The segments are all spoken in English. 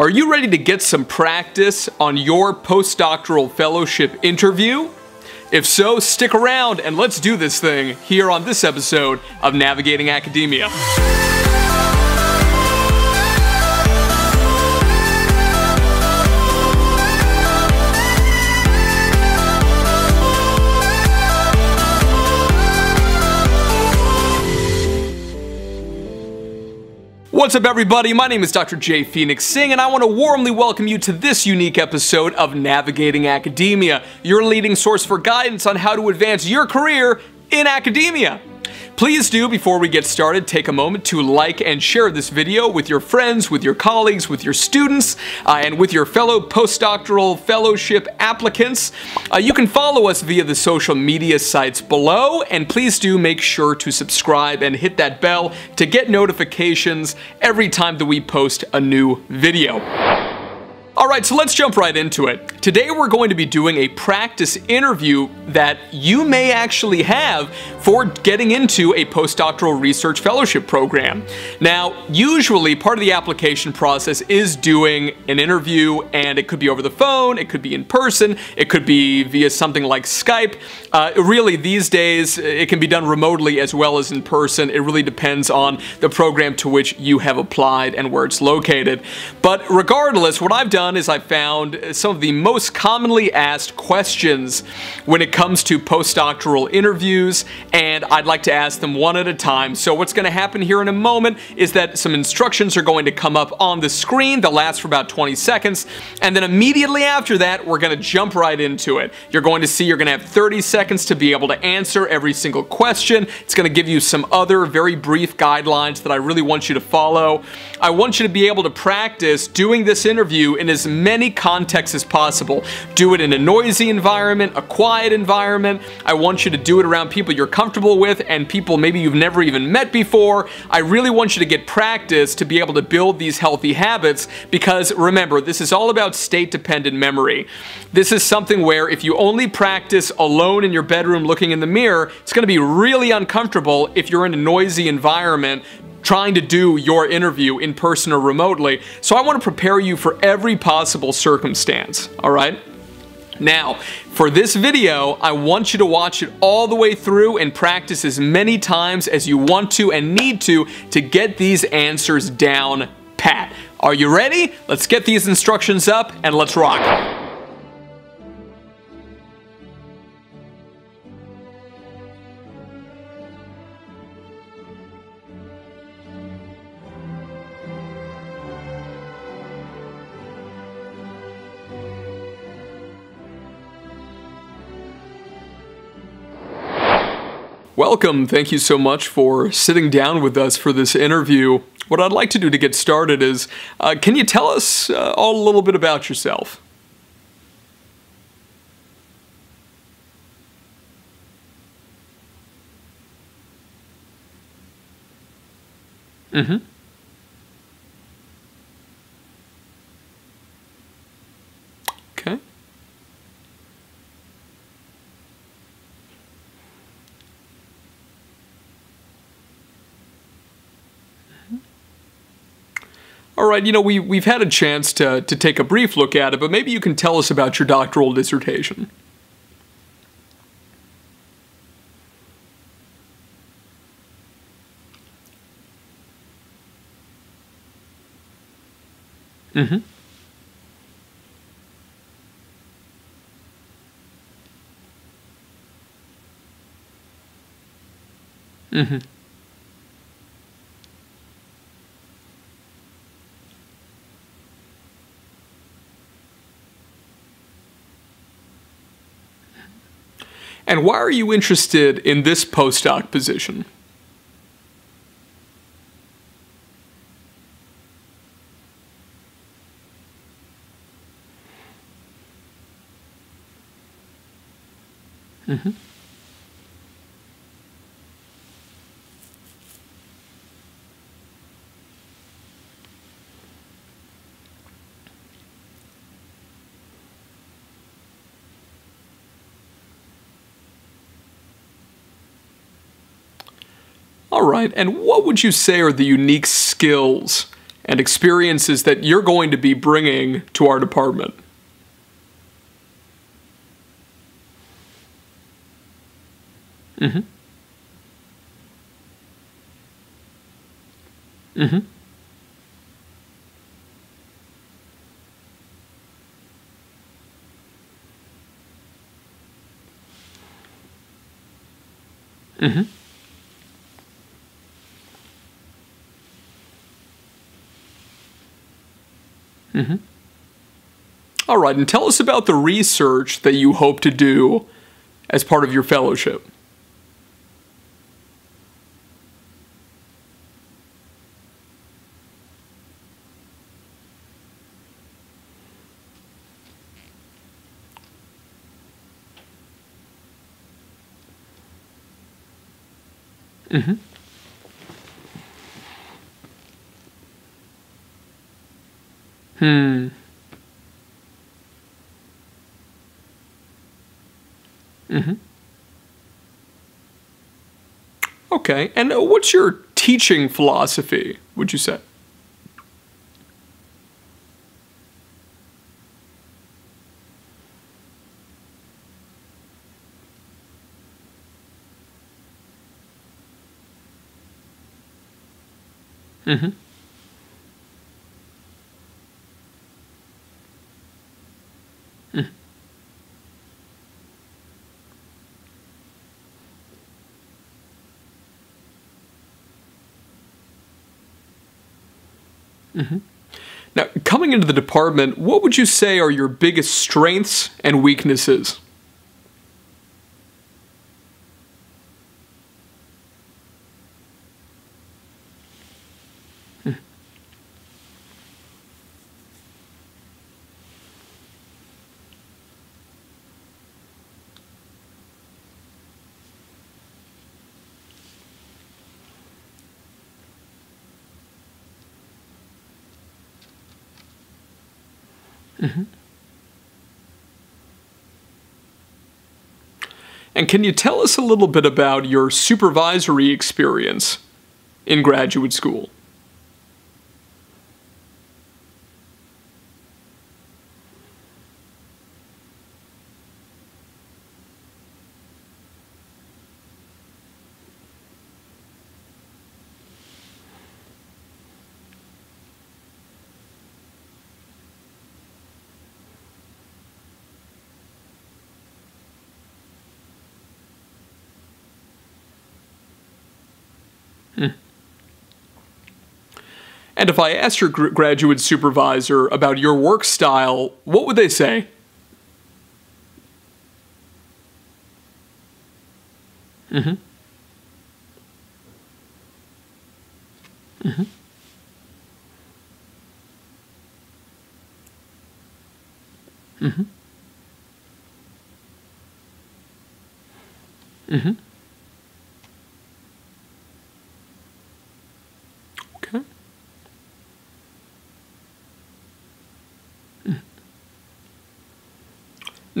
Are you ready to get some practice on your postdoctoral fellowship interview? If so, stick around and let's do this thing here on this episode of Navigating Academia. What's up, everybody? My name is Dr. J. Phoenix Singh, and I want to warmly welcome you to this unique episode of Navigating Academia, your leading source for guidance on how to advance your career in academia. Please do, before we get started, take a moment to like and share this video with your friends, with your colleagues, with your students, uh, and with your fellow postdoctoral fellowship applicants. Uh, you can follow us via the social media sites below, and please do make sure to subscribe and hit that bell to get notifications every time that we post a new video. Alright, so let's jump right into it. Today we're going to be doing a practice interview that you may actually have for getting into a postdoctoral research fellowship program. Now, usually part of the application process is doing an interview and it could be over the phone, it could be in person, it could be via something like Skype. Uh, really, these days, it can be done remotely as well as in person. It really depends on the program to which you have applied and where it's located. But regardless, what I've done done is I found some of the most commonly asked questions when it comes to postdoctoral interviews, and I'd like to ask them one at a time. So what's going to happen here in a moment is that some instructions are going to come up on the screen. They'll last for about 20 seconds, and then immediately after that, we're going to jump right into it. You're going to see you're going to have 30 seconds to be able to answer every single question. It's going to give you some other very brief guidelines that I really want you to follow. I want you to be able to practice doing this interview in as many contexts as possible. Do it in a noisy environment, a quiet environment. I want you to do it around people you're comfortable with and people maybe you've never even met before. I really want you to get practice to be able to build these healthy habits because remember, this is all about state dependent memory. This is something where if you only practice alone in your bedroom looking in the mirror, it's going to be really uncomfortable if you're in a noisy environment trying to do your interview in person or remotely. So I want to prepare you for every possible circumstance, all right? Now, for this video, I want you to watch it all the way through and practice as many times as you want to and need to to get these answers down pat. Are you ready? Let's get these instructions up and let's rock. Welcome. Thank you so much for sitting down with us for this interview. What I'd like to do to get started is uh, can you tell us uh, all a little bit about yourself? Mm hmm. All right, you know, we, we've had a chance to, to take a brief look at it, but maybe you can tell us about your doctoral dissertation. Mm-hmm. Mm-hmm. And why are you interested in this postdoc position? Mm-hmm. All right, and what would you say are the unique skills and experiences that you're going to be bringing to our department? Mm-hmm. Mm-hmm. Mm-hmm. Mm-hmm. All right, and tell us about the research that you hope to do as part of your fellowship. Mm-hmm. Hmm. Mm-hmm. Okay, and what's your teaching philosophy, would you say? Mm-hmm. Mm. Mm-hmm. Now, coming into the department, what would you say are your biggest strengths and weaknesses? Mm-hmm. And can you tell us a little bit about your supervisory experience in graduate school? And if I asked your graduate supervisor about your work style, what would they say? Mm-hmm. Mm-hmm. Mm-hmm. Mm-hmm.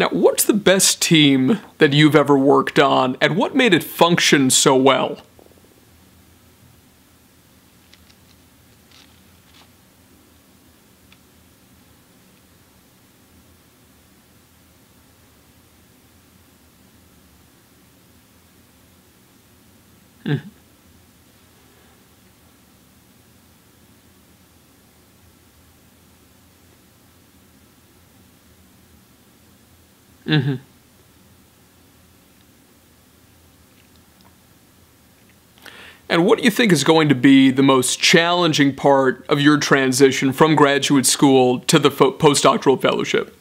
Now, what's the best team that you've ever worked on, and what made it function so well? Mm-hmm. Mm-hmm. And what do you think is going to be the most challenging part of your transition from graduate school to the postdoctoral fellowship?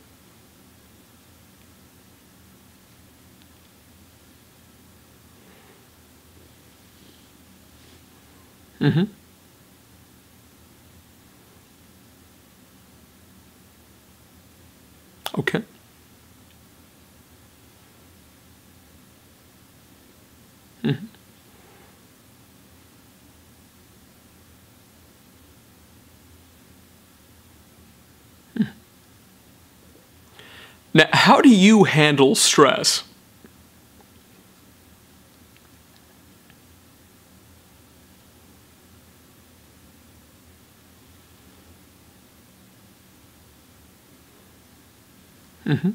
Mm-hmm. How do you handle stress? Mm-hmm.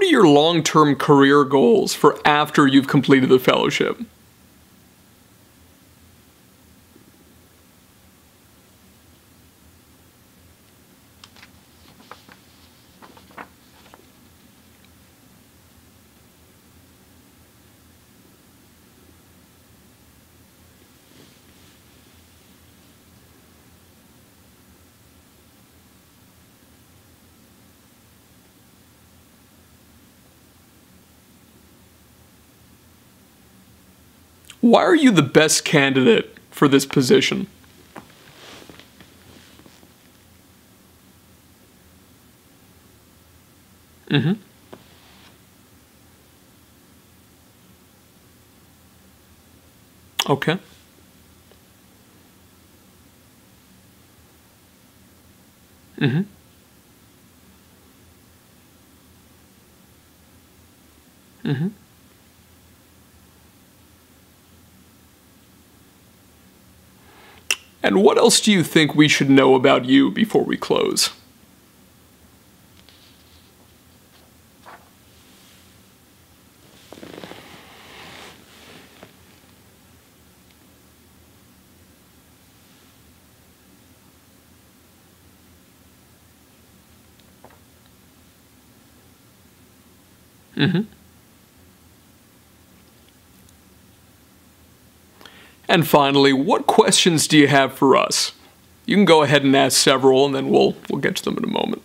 What are your long-term career goals for after you've completed the fellowship? Why are you the best candidate for this position? Mm-hmm. Okay. Mm-hmm. Mm-hmm. And what else do you think we should know about you before we close? Mm-hmm. And finally, what questions do you have for us? You can go ahead and ask several and then we'll we'll get to them in a moment.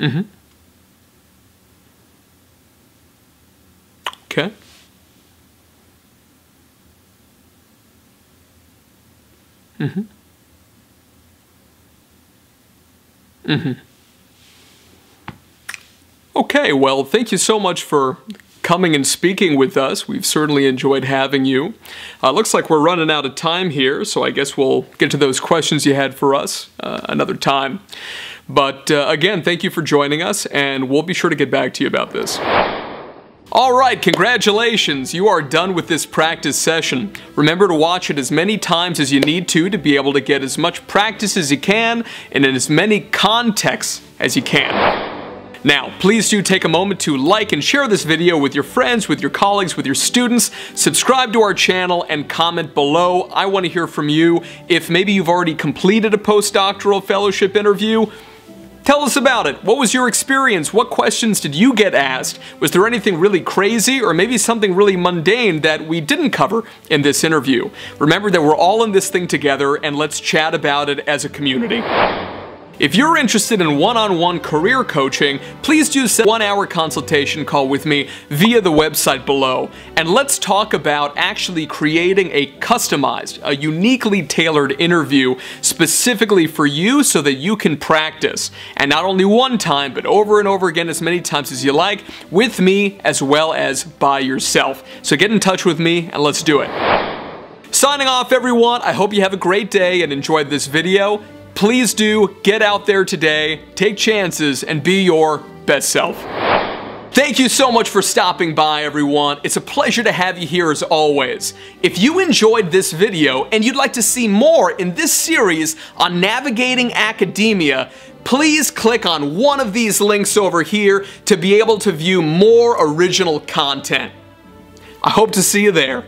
Mm-hmm. Okay. Mm-hmm. Mm-hmm. Okay, well, thank you so much for coming and speaking with us. We've certainly enjoyed having you. Uh, looks like we're running out of time here, so I guess we'll get to those questions you had for us uh, another time. But uh, again, thank you for joining us, and we'll be sure to get back to you about this. All right, congratulations. You are done with this practice session. Remember to watch it as many times as you need to to be able to get as much practice as you can and in as many contexts as you can. Now, please do take a moment to like and share this video with your friends, with your colleagues, with your students. Subscribe to our channel and comment below. I want to hear from you. If maybe you've already completed a postdoctoral fellowship interview, Tell us about it. What was your experience? What questions did you get asked? Was there anything really crazy or maybe something really mundane that we didn't cover in this interview? Remember that we're all in this thing together and let's chat about it as a community. If you're interested in one-on-one -on -one career coaching, please do set one-hour consultation call with me via the website below. And let's talk about actually creating a customized, a uniquely tailored interview specifically for you so that you can practice. And not only one time, but over and over again as many times as you like, with me as well as by yourself. So get in touch with me and let's do it. Signing off everyone, I hope you have a great day and enjoyed this video. Please do get out there today, take chances, and be your best self. Thank you so much for stopping by everyone. It's a pleasure to have you here as always. If you enjoyed this video and you'd like to see more in this series on navigating academia, please click on one of these links over here to be able to view more original content. I hope to see you there.